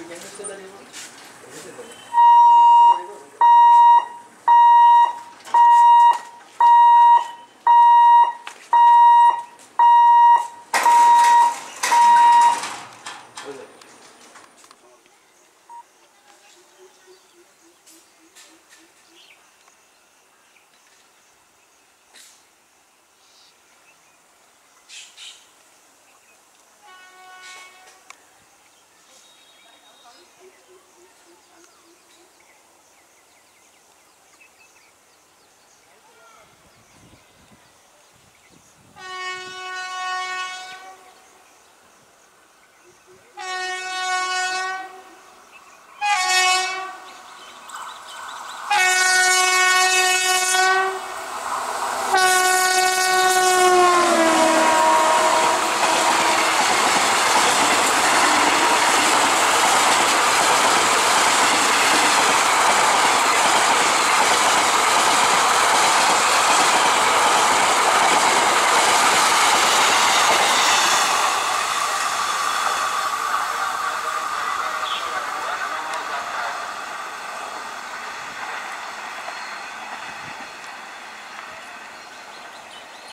మీకు ఏం చెప్తుందా